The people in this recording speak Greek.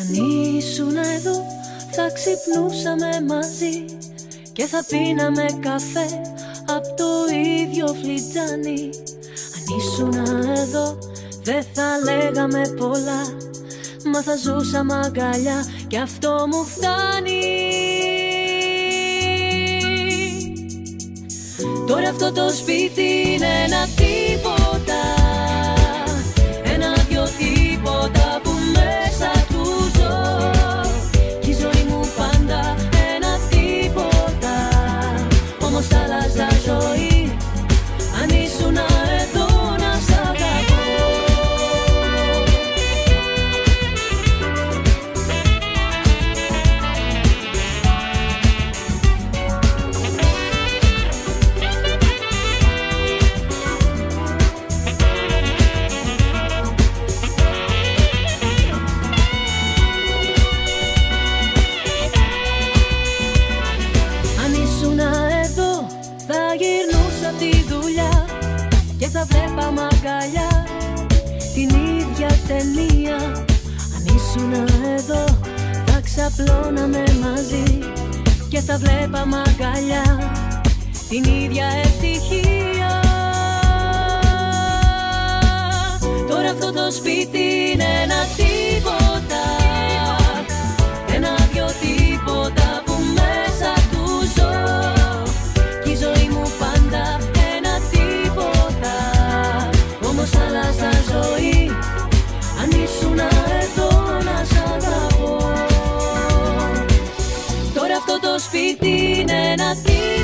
Αν ήσουν εδώ θα ξυπνούσαμε μαζί Και θα πίναμε καφέ από το ίδιο φλιτζάνι. Αν ήσουν εδώ δεν θα λέγαμε πολλά Μα θα ζούσαμε αγκαλιά και αυτό μου φτάνει. Τώρα αυτό το σπίτι είναι ένα τίποτα γυρνούσα από τη δουλειά Και θα βλέπαμε αγκαλιά την ίδια ταινία. Αν ήσουν εδώ θα ξαπλώναμε μαζί Και θα βλέπαμε αγκαλιά την ίδια ευτυχία di Nenati